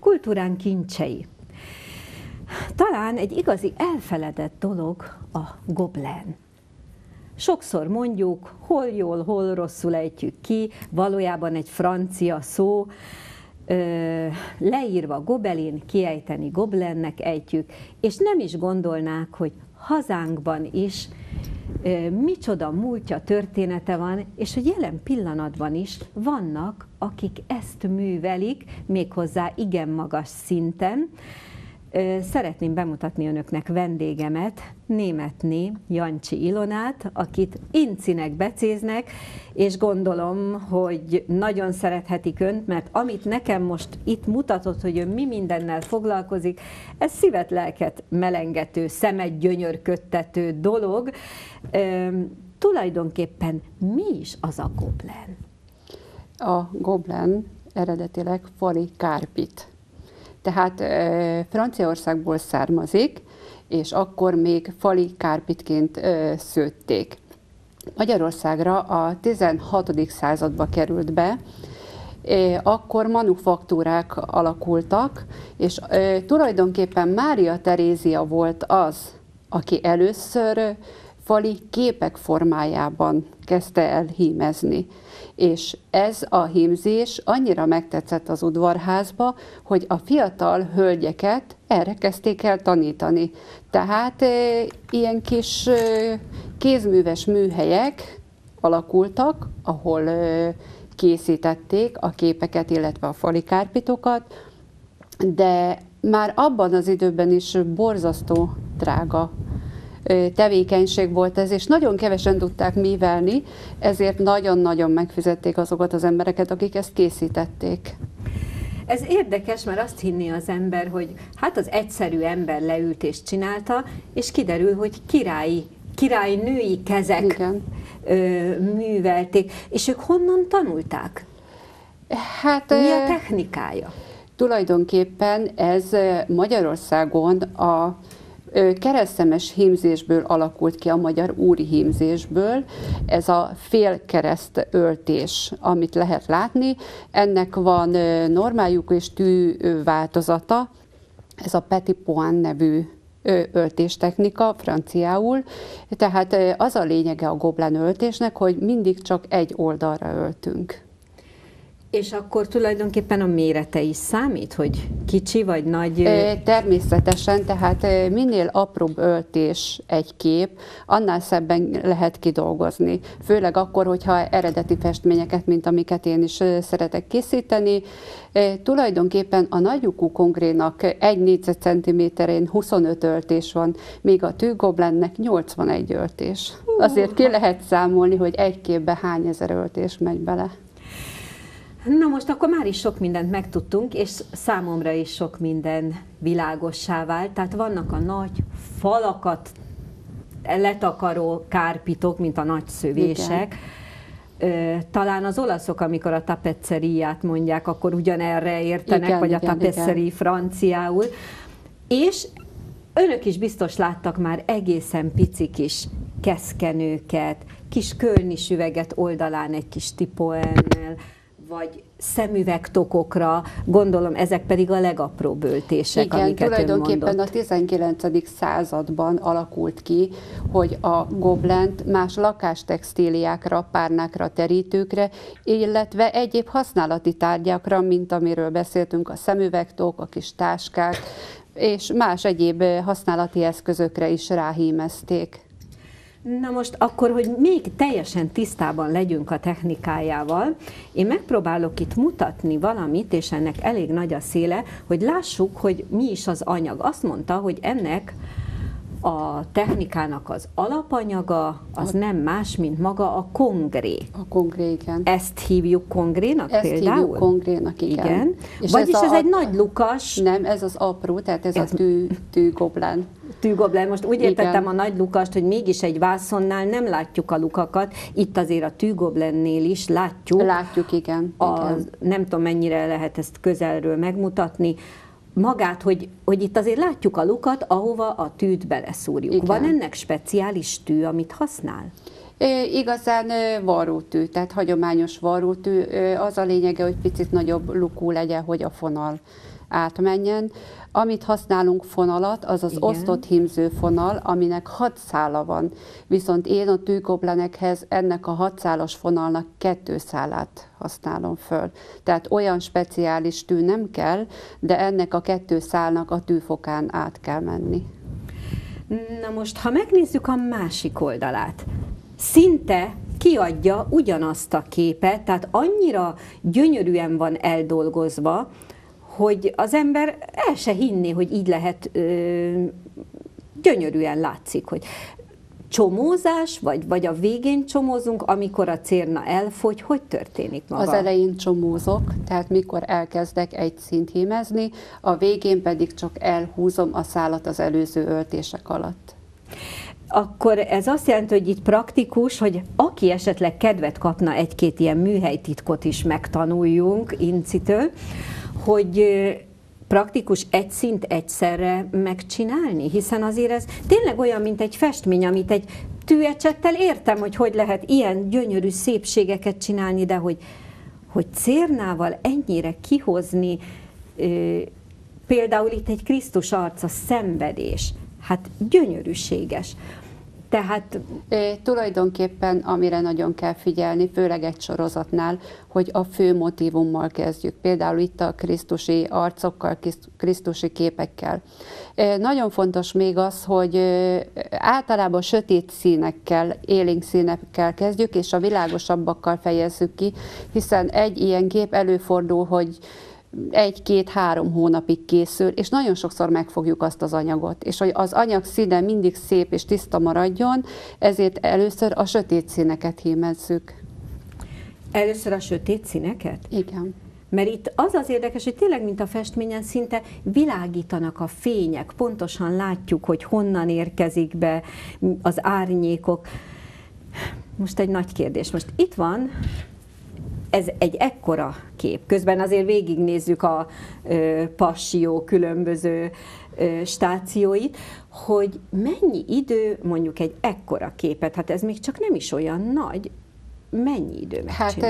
kultúrán kincsei. Talán egy igazi elfeledett dolog a goblen. Sokszor mondjuk, hol jól, hol rosszul ejtjük ki, valójában egy francia szó, leírva gobelin, kiejteni goblennek ejtjük, és nem is gondolnák, hogy hazánkban is micsoda múltja, története van, és hogy jelen pillanatban is vannak, akik ezt művelik, méghozzá igen magas szinten, Szeretném bemutatni önöknek vendégemet, németné Jancsi Ilonát, akit incinek becéznek, és gondolom, hogy nagyon szerethetik önt, mert amit nekem most itt mutatott, hogy ön mi mindennel foglalkozik, ez szívet, lelket melengető, szemet gyönyörködtető dolog. tulajdonképpen mi is az a goblen? A goblen eredetileg fali kárpit tehát Franciaországból származik, és akkor még fali kárpitként szőtték. Magyarországra a 16. századba került be, akkor manufaktúrák alakultak, és tulajdonképpen Mária Terézia volt az, aki először fali képek formájában kezdte el hímezni és ez a hímzés annyira megtetszett az udvarházba, hogy a fiatal hölgyeket erre kezdték el tanítani. Tehát e, ilyen kis e, kézműves műhelyek alakultak, ahol e, készítették a képeket, illetve a falikárpitokat, de már abban az időben is borzasztó drága tevékenység volt ez, és nagyon kevesen tudták művelni, ezért nagyon-nagyon megfizették azokat az embereket, akik ezt készítették. Ez érdekes, mert azt hinni az ember, hogy hát az egyszerű ember leült és csinálta, és kiderül, hogy királyi, királyi női kezek Igen. Ö, művelték. És ők honnan tanulták? Hát, Mi a technikája? Tulajdonképpen ez Magyarországon a keresztemes hímzésből alakult ki a magyar úri hímzésből, ez a félkereszt öltés, amit lehet látni. Ennek van normájuk és tű változata, ez a petit point nevű öltéstechnika franciául. Tehát az a lényege a goblen öltésnek, hogy mindig csak egy oldalra öltünk. És akkor tulajdonképpen a mérete is számít, hogy kicsi vagy nagy? Természetesen, tehát minél apróbb öltés egy kép, annál szebben lehet kidolgozni. Főleg akkor, hogyha eredeti festményeket, mint amiket én is szeretek készíteni. Tulajdonképpen a nagyukú kongrénak egy négyzetcentiméterén 25 öltés van, míg a tűgoblennek 81 öltés. Azért ki lehet számolni, hogy egy képbe hány ezer öltés megy bele. Na most akkor már is sok mindent megtudtunk, és számomra is sok minden világossá vált. Tehát vannak a nagy falakat letakaró kárpitok, mint a nagy szövések. Igen. Talán az olaszok, amikor a tapezzeriát mondják, akkor ugyanerre értenek, igen, vagy a tapezzeri franciául. És önök is biztos láttak már egészen pici kis keszkenőket, kis kölnisüveget oldalán egy kis tipoennel, vagy szemüvegtokokra, gondolom ezek pedig a legapróbb öltések, Igen, amiket tulajdonképpen a 19. században alakult ki, hogy a goblent más lakástextíliákra, párnákra, terítőkre, illetve egyéb használati tárgyakra, mint amiről beszéltünk, a szemüvegtok, a kis táskák, és más egyéb használati eszközökre is ráhímezték. Na most akkor, hogy még teljesen tisztában legyünk a technikájával, én megpróbálok itt mutatni valamit, és ennek elég nagy a széle, hogy lássuk, hogy mi is az anyag. Azt mondta, hogy ennek a technikának az alapanyaga az a... nem más, mint maga a kongré. A kongré, igen. Ezt hívjuk kongrénak Ezt például? hívjuk kongrénak, igen. igen. És Vagyis ez, ez a... egy nagy lukas... Nem, ez az apró, tehát ez, ez... a tű, tűgoblán. Tűgoblán. Most úgy értettem a nagy lukast, hogy mégis egy vászonnál nem látjuk a lukakat, itt azért a tűgoblennél is látjuk. Látjuk, igen. A, igen. Nem tudom, mennyire lehet ezt közelről megmutatni magát, hogy, hogy itt azért látjuk a lukat, ahova a tűt beleszúrjuk. Igen. Van ennek speciális tű, amit használ? É, igazán varrótű, tehát hagyományos varrótű. Az a lényege, hogy picit nagyobb lukú legyen, hogy a fonal átmenjen. Amit használunk fonalat, az az Igen. osztott hímző fonal, aminek hat szála van. Viszont én a tűgoblenekhez ennek a hat szálas fonalnak kettő szálát használom föl. Tehát olyan speciális tű nem kell, de ennek a kettő szálnak a tűfokán át kell menni. Na most, ha megnézzük a másik oldalát, szinte kiadja ugyanazt a képet, tehát annyira gyönyörűen van eldolgozva, hogy az ember el se hinné, hogy így lehet, ö, gyönyörűen látszik, hogy csomózás, vagy, vagy a végén csomózunk, amikor a cérna elfogy, hogy történik maga? Az elején csomózok, tehát mikor elkezdek egy szint hímezni, a végén pedig csak elhúzom a szálat az előző öltések alatt akkor ez azt jelenti, hogy itt praktikus, hogy aki esetleg kedvet kapna egy-két ilyen műhelytitkot is megtanuljunk incitől, hogy praktikus egy szint egyszerre megcsinálni, hiszen azért ez tényleg olyan, mint egy festmény, amit egy tűecsettel értem, hogy hogy lehet ilyen gyönyörű szépségeket csinálni, de hogy, hogy cérnával ennyire kihozni, például itt egy Krisztus arca szenvedés, hát gyönyörűséges. Tehát é, tulajdonképpen amire nagyon kell figyelni, főleg egy sorozatnál, hogy a fő motivummal kezdjük. Például itt a krisztusi arcokkal, krisztusi képekkel. É, nagyon fontos még az, hogy általában sötét színekkel, élénk színekkel kezdjük, és a világosabbakkal fejezzük ki, hiszen egy ilyen kép előfordul, hogy egy-két-három hónapig készül, és nagyon sokszor megfogjuk azt az anyagot. És hogy az anyag színe mindig szép és tiszta maradjon, ezért először a sötét színeket hímezzük. Először a sötét színeket? Igen. Mert itt az az érdekes, hogy tényleg, mint a festményen, szinte világítanak a fények, pontosan látjuk, hogy honnan érkezik be az árnyékok. Most egy nagy kérdés. Most itt van ez egy ekkora kép. Közben azért végignézzük a ö, passió különböző ö, stációit, hogy mennyi idő mondjuk egy ekkora képet, hát ez még csak nem is olyan nagy, mennyi idő Hát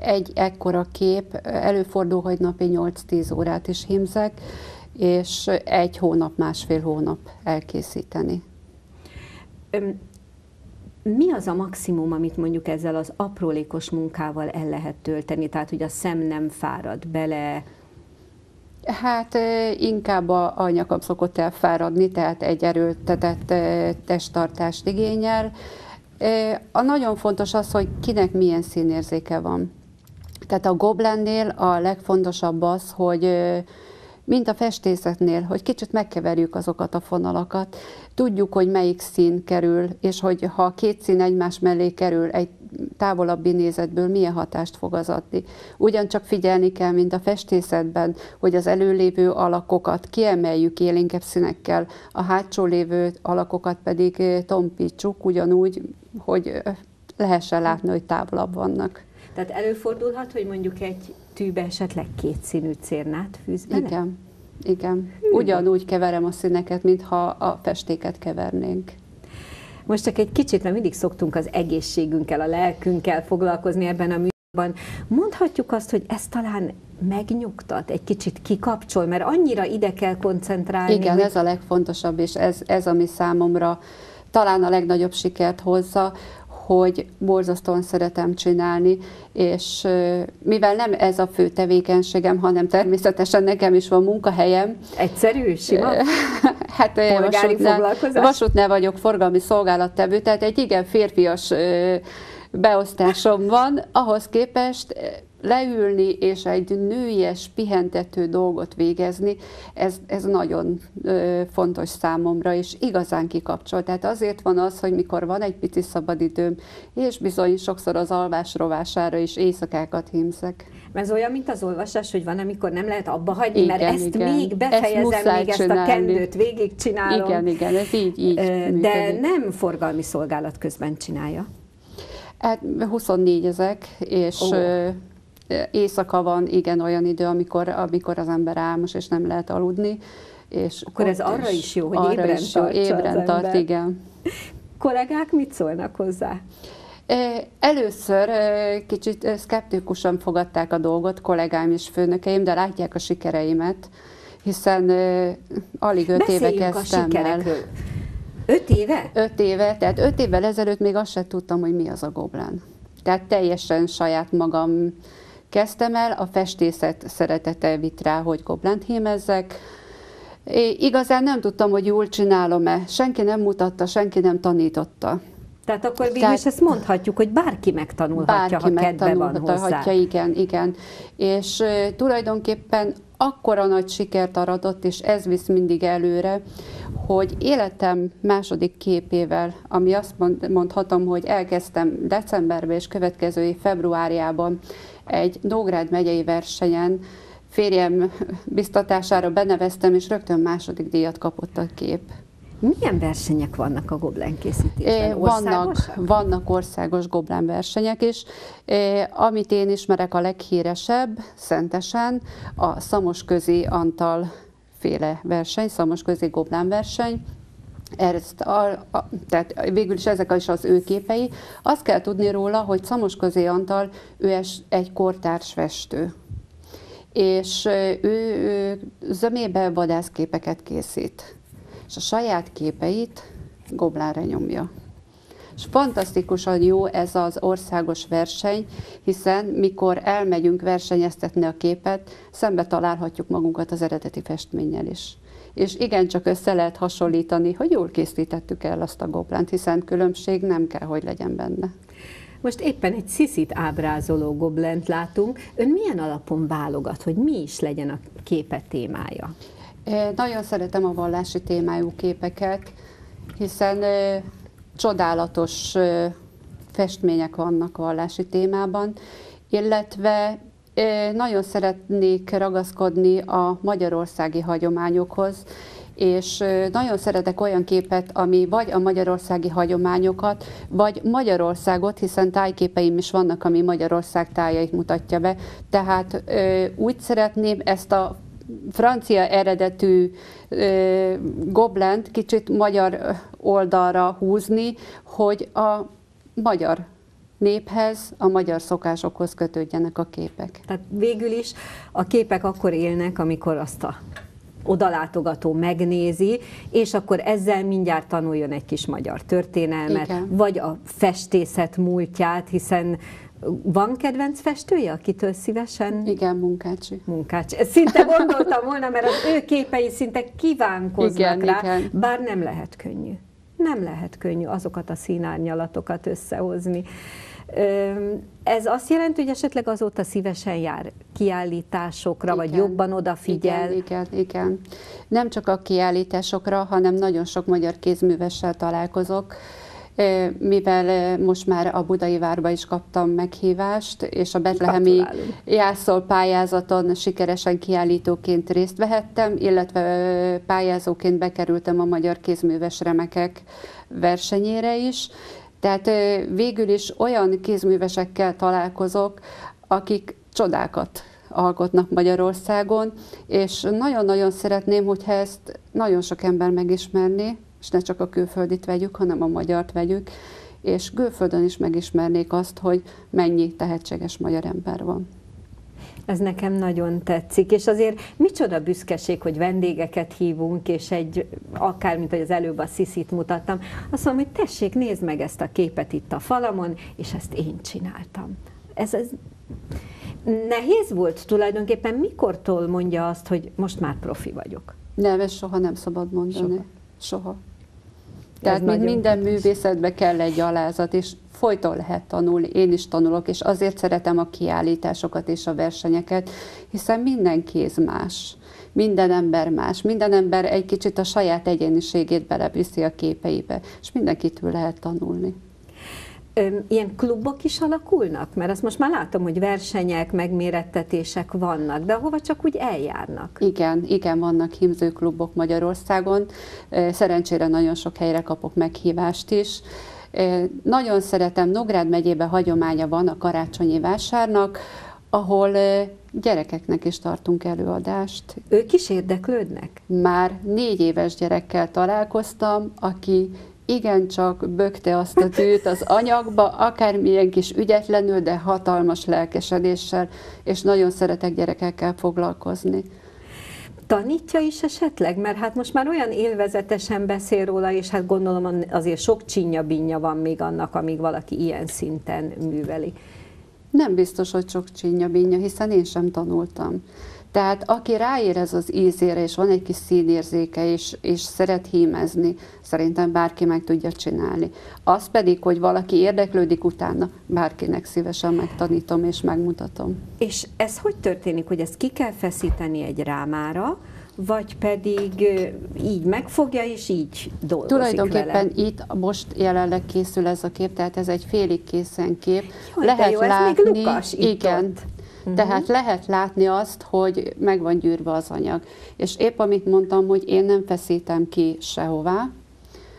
egy ekkora kép, előfordul, hogy napi 8-10 órát is hímzek, és egy hónap, másfél hónap elkészíteni mi az a maximum, amit mondjuk ezzel az aprólékos munkával el lehet tölteni? Tehát, hogy a szem nem fárad bele, Hát inkább a, a nyakam szokott elfáradni, tehát egy erőltetett testtartást igényel. A nagyon fontos az, hogy kinek milyen színérzéke van. Tehát a goblennél a legfontosabb az, hogy mint a festészetnél, hogy kicsit megkeverjük azokat a fonalakat, tudjuk, hogy melyik szín kerül, és hogy ha két szín egymás mellé kerül egy távolabbi nézetből milyen hatást fog az adni. Ugyancsak figyelni kell, mint a festészetben, hogy az előlévő alakokat kiemeljük élénkebb színekkel, a hátsó lévő alakokat pedig tompítsuk, ugyanúgy, hogy lehessen látni, hogy távolabb vannak. Tehát előfordulhat, hogy mondjuk egy tűbe esetleg kétszínű cérnát fűz bele? Igen, igen. Ugyanúgy keverem a színeket, mintha a festéket kevernénk. Most csak egy kicsit, mert mindig szoktunk az egészségünkkel, a lelkünkkel foglalkozni ebben a műsorban. Mondhatjuk azt, hogy ez talán megnyugtat, egy kicsit kikapcsol, mert annyira ide kell koncentrálni. Igen, hogy... ez a legfontosabb, és ez, ez ami számomra talán a legnagyobb sikert hozza, hogy borzasztóan szeretem csinálni, és mivel nem ez a fő tevékenységem, hanem természetesen nekem is van munkahelyem. Egyszerű, sima? hát vasútnál, vasútnál vagyok forgalmi szolgálattevő, tehát egy igen férfias beosztásom van, ahhoz képest leülni és egy nőies, pihentető dolgot végezni, ez, ez nagyon ö, fontos számomra, és igazán kikapcsol. Tehát azért van az, hogy mikor van egy pici szabadidőm, és bizony sokszor az alvás rovására is éjszakákat hímzek. Ez olyan, mint az olvasás, hogy van, amikor nem lehet abba hagyni, igen, mert ezt igen. még befejezem, ezt még csinálni. ezt a kendőt végigcsinálom. Igen, igen, ez így, így De működik. nem forgalmi szolgálat közben csinálja. Hát 24 ezek, és oh éjszaka van, igen, olyan idő, amikor, amikor az ember álmos, és nem lehet aludni. És Akkor ez arra is jó, hogy arra ébren is jó, ébren tart, igen. Kollégák mit szólnak hozzá? Először kicsit szkeptikusan fogadták a dolgot kollégáim és főnökeim, de látják a sikereimet, hiszen alig öt éve kezdtem el. Öt éve? Öt éve, tehát öt évvel ezelőtt még azt sem tudtam, hogy mi az a goblán. Tehát teljesen saját magam kezdtem el, a festészet szeretete vitt rá, hogy goblánt hímezzek. É, igazán nem tudtam, hogy jól csinálom-e. Senki nem mutatta, senki nem tanította. Tehát akkor végül is ezt mondhatjuk, hogy bárki megtanulhatja, bárki ha kedve van hozzá. Igen, igen. És uh, tulajdonképpen akkora nagy sikert aratott, és ez visz mindig előre, hogy életem második képével, ami azt mondhatom, hogy elkezdtem decemberben és következő év februárjában egy Nógrád megyei versenyen, férjem biztatására beneveztem, és rögtön második díjat kapott a kép. Milyen versenyek vannak a goblán készítésben? Vannak, vannak országos goblán versenyek is. Amit én ismerek a leghíresebb, szentesen, a Szamosközi Antal féle verseny, Szamosközi goblán verseny, ezt a, a, tehát végül is ezek is az ő képei. Azt kell tudni róla, hogy Szamosközi Antal, ő egy kortárs festő és ő, ő zömébe vadászképeket készít és a saját képeit goblánra nyomja. És fantasztikusan jó ez az országos verseny, hiszen mikor elmegyünk versenyeztetni a képet, szembe találhatjuk magunkat az eredeti festménnyel is. És igencsak össze lehet hasonlítani, hogy jól készítettük el azt a goblánt, hiszen különbség nem kell, hogy legyen benne. Most éppen egy sziszit ábrázoló goblent látunk. Ön milyen alapon válogat, hogy mi is legyen a képe témája? Nagyon szeretem a vallási témájú képeket, hiszen csodálatos festmények vannak vallási témában, illetve nagyon szeretnék ragaszkodni a magyarországi hagyományokhoz, és nagyon szeretek olyan képet, ami vagy a magyarországi hagyományokat, vagy Magyarországot, hiszen tájképeim is vannak, ami Magyarország tájait mutatja be. Tehát úgy szeretném ezt a francia eredetű ö, goblent kicsit magyar oldalra húzni, hogy a magyar néphez, a magyar szokásokhoz kötődjenek a képek. Tehát végül is a képek akkor élnek, amikor azt a odalátogató megnézi, és akkor ezzel mindjárt tanuljon egy kis magyar történelmet, Igen. vagy a festészet múltját, hiszen van kedvenc festője, akitől szívesen? Igen, Munkácsi. Munkácsi. Szinte gondoltam volna, mert az ő képei szinte kívánkoznak igen, rá, igen. bár nem lehet könnyű. Nem lehet könnyű azokat a színárnyalatokat összehozni. Ez azt jelenti, hogy esetleg azóta szívesen jár kiállításokra, igen, vagy jobban odafigyel? Igen, igen, igen. Nem csak a kiállításokra, hanem nagyon sok magyar kézművessel találkozok, mivel most már a Budai Várba is kaptam meghívást, és a Betlehemi Jászol pályázaton sikeresen kiállítóként részt vehettem, illetve pályázóként bekerültem a Magyar Kézműves Remekek versenyére is. Tehát végül is olyan kézművesekkel találkozok, akik csodákat alkotnak Magyarországon, és nagyon-nagyon szeretném, hogyha ezt nagyon sok ember megismerné, és ne csak a külföldit vegyük, hanem a magyart vegyük, és külföldön is megismernék azt, hogy mennyi tehetséges magyar ember van. Ez nekem nagyon tetszik, és azért micsoda büszkeség, hogy vendégeket hívunk, és egy, akár, mint hogy az előbb a sziszit mutattam, azt mondom, hogy tessék, nézd meg ezt a képet itt a falamon, és ezt én csináltam. Ez, ez nehéz volt tulajdonképpen, mikortól mondja azt, hogy most már profi vagyok? Nem, ezt soha nem szabad mondani. Soha. soha. Tehát mint minden művészetbe kell egy alázat, és folyton lehet tanulni, én is tanulok, és azért szeretem a kiállításokat és a versenyeket, hiszen minden kéz más, minden ember más, minden ember egy kicsit a saját egyéniségét beleviszi a képeibe, és mindenkitől lehet tanulni ilyen klubok is alakulnak? Mert azt most már látom, hogy versenyek, megmérettetések vannak, de hova csak úgy eljárnak? Igen, igen, vannak hímzőklubok Magyarországon. Szerencsére nagyon sok helyre kapok meghívást is. Nagyon szeretem, Nógrád megyében hagyománya van a karácsonyi vásárnak, ahol gyerekeknek is tartunk előadást. Ők is érdeklődnek? Már négy éves gyerekkel találkoztam, aki igencsak bökte azt a tűt az anyagba, akármilyen kis ügyetlenül, de hatalmas lelkesedéssel, és nagyon szeretek gyerekekkel foglalkozni. Tanítja is esetleg? Mert hát most már olyan élvezetesen beszél róla, és hát gondolom azért sok csinya van még annak, amíg valaki ilyen szinten műveli. Nem biztos, hogy sok csinya hiszen én sem tanultam. Tehát aki ráérez az ízére, és van egy kis színérzéke, és, és szeret hímezni, szerintem bárki meg tudja csinálni. Az pedig, hogy valaki érdeklődik utána, bárkinek szívesen megtanítom és megmutatom. És ez hogy történik, hogy ezt ki kell feszíteni egy rámára, vagy pedig így megfogja, és így dolgozik Tulajdonképpen vele. itt most jelenleg készül ez a kép, tehát ez egy félig készen kép. Jaj, Lehet jó, látni, ez még lukas igen, itt Uh-huh. Tehát lehet látni azt, hogy meg van gyűrve az anyag. És épp amit mondtam, hogy én nem feszítem ki sehová,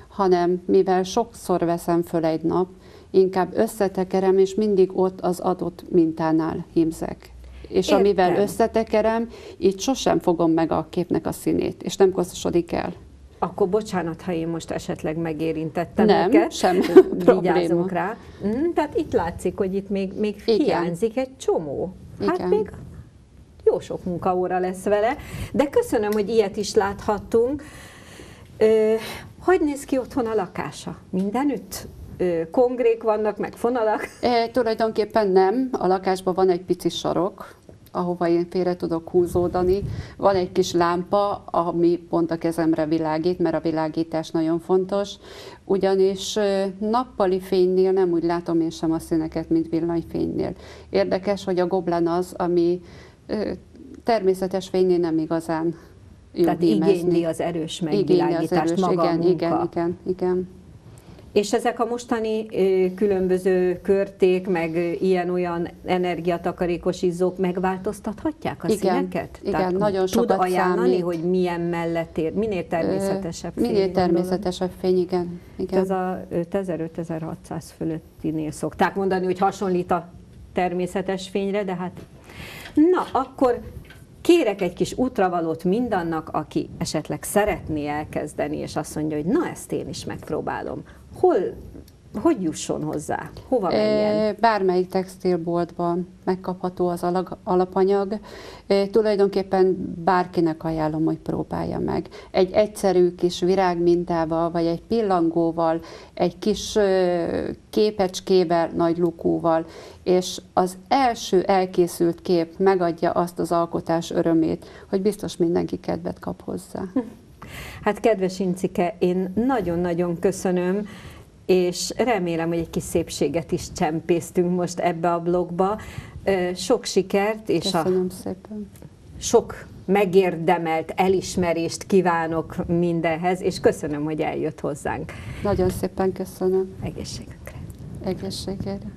hanem mivel sokszor veszem föl egy nap, inkább összetekerem, és mindig ott az adott mintánál hímzek. És Értem. amivel összetekerem, így sosem fogom meg a képnek a színét, és nem koszosodik el. Akkor bocsánat, ha én most esetleg megérintettem Nem, őket. sem probléma. rá. Mm, tehát itt látszik, hogy itt még, még hiányzik egy csomó. Hát Igen. még jó sok munkaóra lesz vele, de köszönöm, hogy ilyet is láthattunk. Ö, hogy néz ki otthon a lakása? Mindenütt? Kongrék vannak, meg fonalak? E, tulajdonképpen nem. A lakásban van egy pici sarok, ahova én félre tudok húzódani. Van egy kis lámpa, ami pont a kezemre világít, mert a világítás nagyon fontos. Ugyanis nappali fénynél nem úgy látom én sem a színeket, mint villanyfénynél. Érdekes, hogy a goblen az, ami természetes fénynél nem igazán jó Tehát igényli az erős megvilágítást, igényli az erős, maga igen, igen, igen, igen. És ezek a mostani különböző körték, meg ilyen-olyan energiatakarékos izzók megváltoztathatják a igen, színeket? Igen, Tehát nagyon sokat tud ajánlani, számít. hogy milyen mellett ér, minél természetesebb fény. Minél természetesebb fény, igen. igen. Ez a 5000-5600 fölöttinél szokták mondani, hogy hasonlít a természetes fényre, de hát... Na, akkor kérek egy kis útravalót mindannak, aki esetleg szeretné elkezdeni, és azt mondja, hogy na, ezt én is megpróbálom hol, hogy jusson hozzá? Hova menjen? Bármelyik textilboltban megkapható az alapanyag. Tulajdonképpen bárkinek ajánlom, hogy próbálja meg. Egy egyszerű kis virágmintával, vagy egy pillangóval, egy kis képecskével, nagy lukóval, és az első elkészült kép megadja azt az alkotás örömét, hogy biztos mindenki kedvet kap hozzá. Hát kedves Incike, én nagyon-nagyon köszönöm, és remélem, hogy egy kis szépséget is csempésztünk most ebbe a blogba. Sok sikert, és Köszönöm a szépen. sok megérdemelt elismerést kívánok mindenhez, és köszönöm, hogy eljött hozzánk. Nagyon szépen köszönöm. Egészségünkre. Egészségére.